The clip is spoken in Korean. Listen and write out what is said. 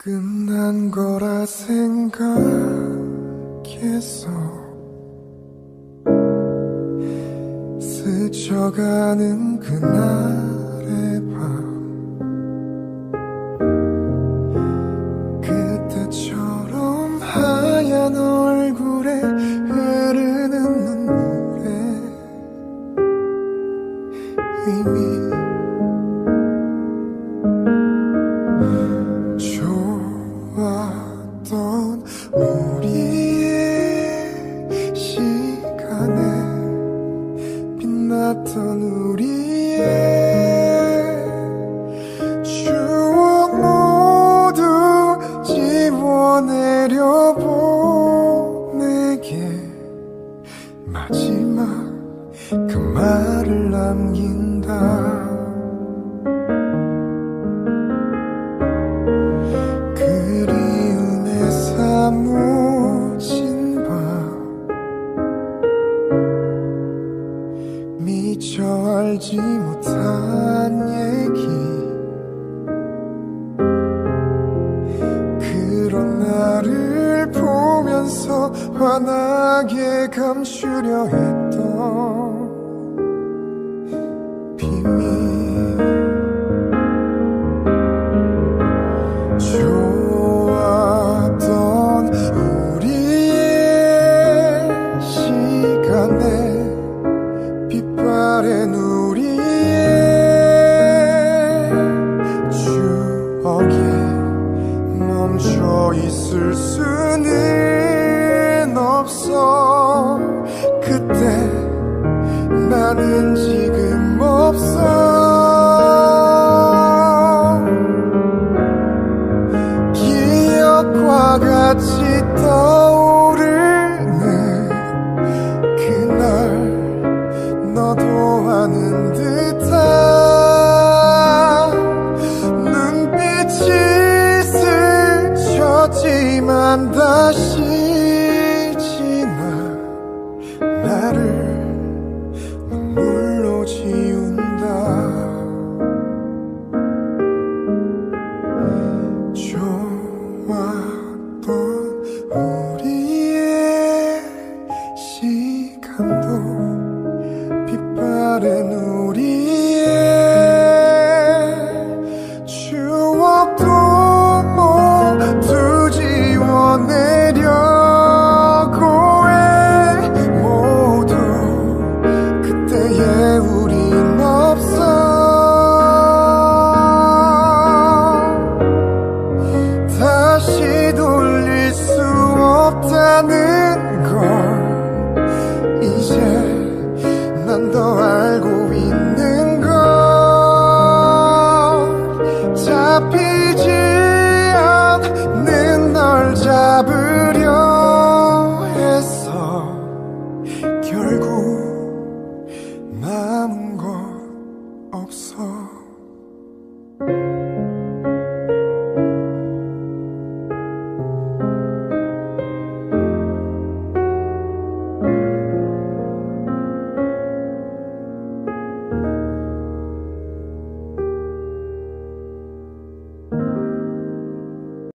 끝난 거라 생각했어 스쳐가는 그날의 밤 남긴다. 그리움에 사무친 밤 미처 알지 못한 얘기. 그런 나를 보면서 환하게 감추려 했던 수는 없어. 그때 나는 지금 없어. 기억과 같이 떠오르는 그날 너도 아는 듯한 눈빛이 스쳤지만 다시 지나 나를 happy.